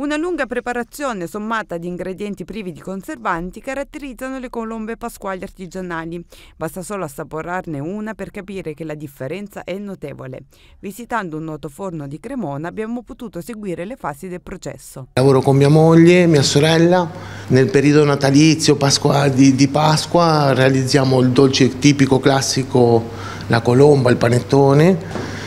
Una lunga preparazione sommata di ingredienti privi di conservanti caratterizzano le colombe pasquali artigianali. Basta solo assaporarne una per capire che la differenza è notevole. Visitando un noto forno di Cremona abbiamo potuto seguire le fasi del processo. Lavoro con mia moglie, mia sorella. Nel periodo natalizio Pasqua, di, di Pasqua realizziamo il dolce tipico classico, la colomba, il panettone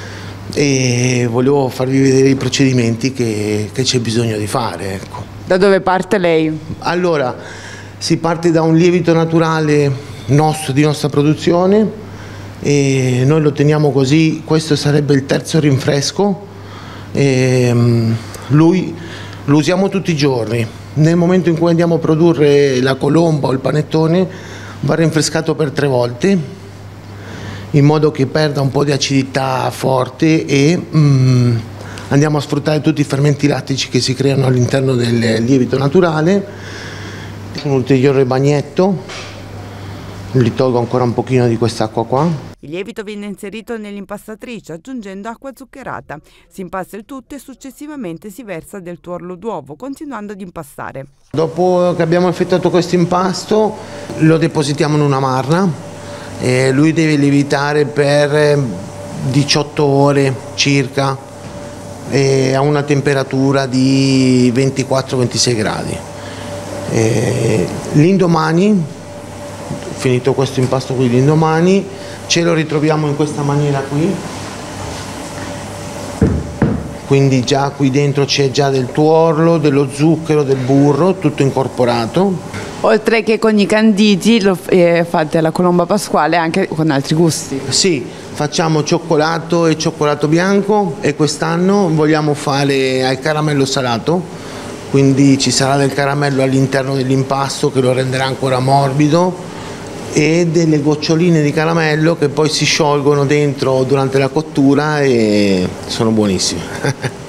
e volevo farvi vedere i procedimenti che, che c'è bisogno di fare. Ecco. Da dove parte lei? Allora, si parte da un lievito naturale nostro, di nostra produzione e noi lo teniamo così, questo sarebbe il terzo rinfresco, e, um, lui lo usiamo tutti i giorni, nel momento in cui andiamo a produrre la colomba o il panettone va rinfrescato per tre volte in modo che perda un po' di acidità forte e mm, andiamo a sfruttare tutti i fermenti lattici che si creano all'interno del lievito naturale. Un ulteriore bagnetto, gli tolgo ancora un pochino di quest'acqua qua. Il lievito viene inserito nell'impastatrice aggiungendo acqua zuccherata. Si impasta il tutto e successivamente si versa del tuorlo d'uovo, continuando ad impastare. Dopo che abbiamo effettuato questo impasto lo depositiamo in una marna eh, lui deve lievitare per 18 eh, ore circa eh, a una temperatura di 24-26 gradi. Eh, l'indomani, finito questo impasto qui, l'indomani ce lo ritroviamo in questa maniera qui, quindi già qui dentro c'è già del tuorlo, dello zucchero, del burro, tutto incorporato Oltre che con i canditi lo, eh, fate la colomba pasquale anche con altri gusti. Sì, facciamo cioccolato e cioccolato bianco e quest'anno vogliamo fare al caramello salato, quindi ci sarà del caramello all'interno dell'impasto che lo renderà ancora morbido e delle goccioline di caramello che poi si sciolgono dentro durante la cottura e sono buonissime.